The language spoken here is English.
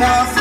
enough.